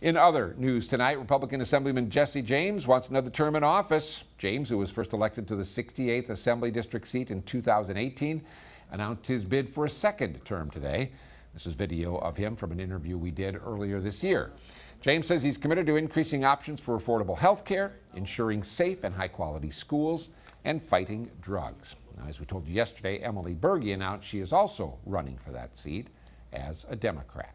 In other news tonight, Republican Assemblyman Jesse James wants another term in office. James, who was first elected to the 68th Assembly District seat in 2018, announced his bid for a second term today. This is video of him from an interview we did earlier this year. James says he's committed to increasing options for affordable health care, ensuring safe and high quality schools, and fighting drugs. Now, as we told you yesterday, Emily Berge announced she is also running for that seat as a Democrat.